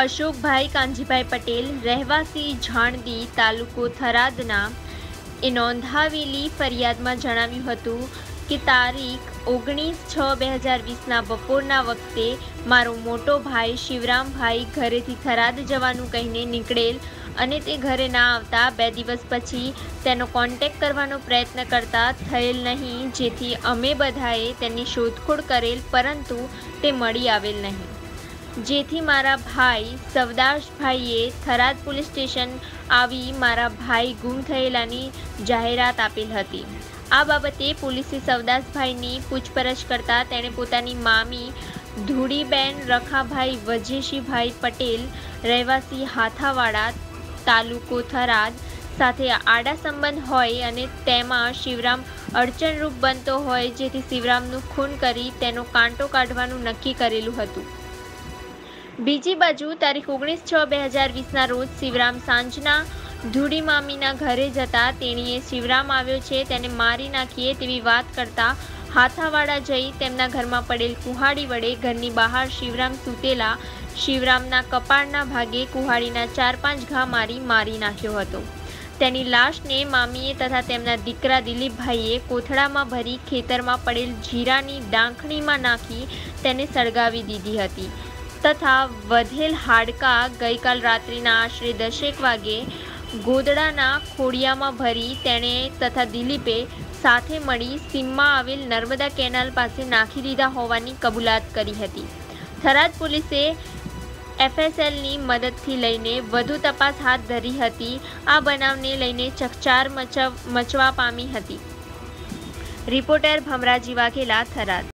અશોકભાઈ કાનજીભાઈ પટેલ રહેવાસી જાણદી તાલુકો થરાદના એ નોંધાવેલી ફરિયાદમાં જણાવ્યું હતું કે તારીખ ઓગણીસ છ બે હજાર વીસના બપોરના વખતે મારો મોટો ભાઈ શિવરામભાઈ ઘરેથી થરાદ જવાનું કહીને નીકળેલ અને તે ઘરે ના આવતા બે દિવસ પછી તેનો કોન્ટેક કરવાનો પ્રયત્ન કરતા થયેલ નહીં, જેથી અમે બધાએ તેની શોધખોળ કરેલ, પરંતુ તે મળી આવેલ નહીં. જેથી મારા ભાઈ સવદાસભાઈએ થરાદ પોલીસ સ્ટેશન આવી મારા ભાઈ ગુમ થયેલાની જાહેરાત આપેલ હતી. આ બાબતે પોલીસે સવદાસભાઈની પૂછપરછ કરતાં તેણે પોતાની મામી ધૂળીબેન રખાભાઈ વજેશીભાઈ પટેલ રહેવાસી હાથાવાડા તાલુકો થરાદ સાથે આડા સંબંધ હોય અને તેમાં શિવરામ અડચણરૂપ બનતો હોય જેથી શિવરામનું ખૂન કરી તેનો કાંટો કાઢવાનું નક્કી કરેલું હતું. બીજી બાજુ તારીખ ઓગણીસ છ બે હજાર વીસના રોજ શિવરામ સાંજના ધૂળી મામીના ઘરે જતા તેણીએ શિવરામ આવ્યો છે, તેને મારી નાખીએ તેવી વાત કરતા હાથાવાડા જઈ તેમના ઘરમાં પડેલ કુહાડી વડે ઘરની બહાર શિવરામ સૂતેલા શિવરામના કપાળના ભાગે કુહાડીના ચાર પાંચ ઘા મારી મારી નાખ્યો હતો. તેની લાશને મામીએ તથા તેમના દીકરા દિલીપભાઈએ કોથળામાં ભરી ખેતરમાં પડેલ જીરાની ડાંખણીમાં નાખી તેને સળગાવી દીધી હતી. તથા વધેલ હાડકા ગઈકાલ રાત્રિના આશરે દસેક વાગે ગોદડાના ખોડિયામાં ભરી તેણે તથા દિલીપે સાથે મળી સીમમાં આવેલ નર્મદા કેનાલ પાસે નાખી દીધા હોવાની કબૂલાત કરી હતી. થરાદ પોલીસે એફએસએલની મદદથી લઈને વધુ તપાસ હાથ ધરી હતી. આ બનાવને લઈને ચકચાર મચવા પામી હતી. રિપોર્ટર ભમરાજી વાઘેલા, થરાદ.